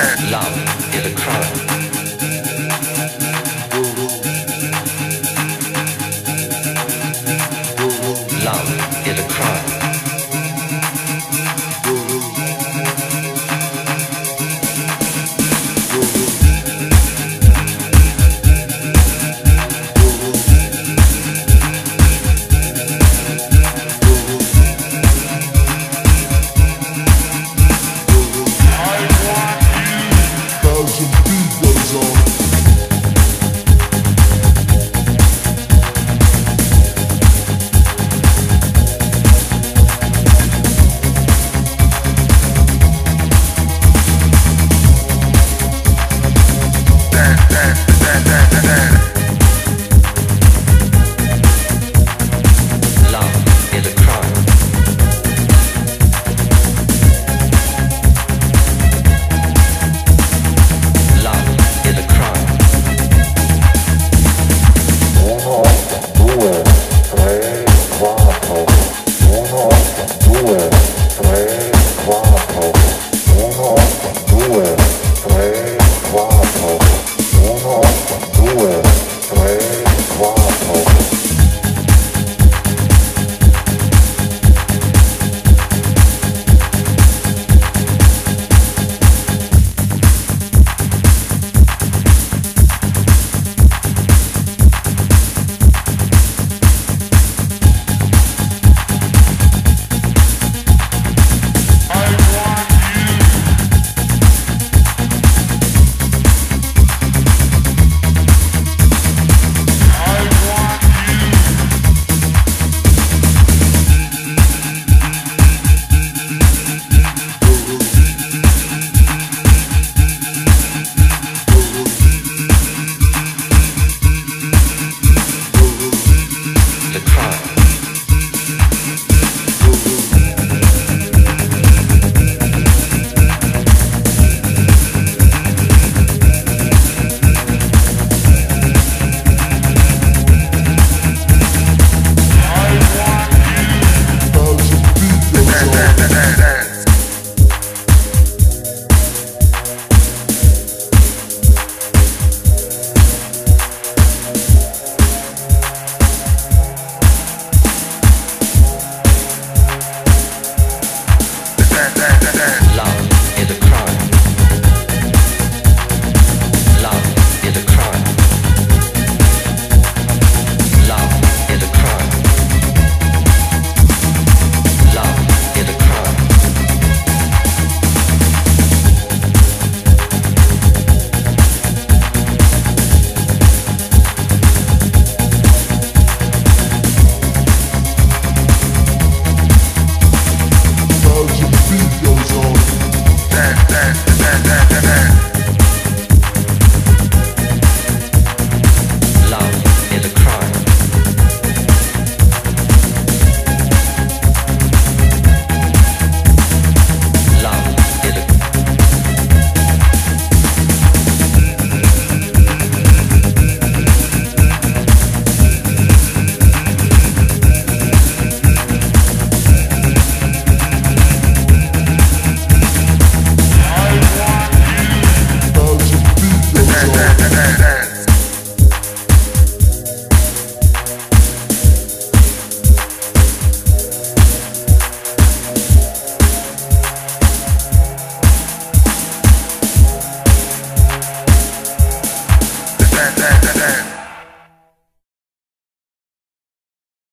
Love is a crime.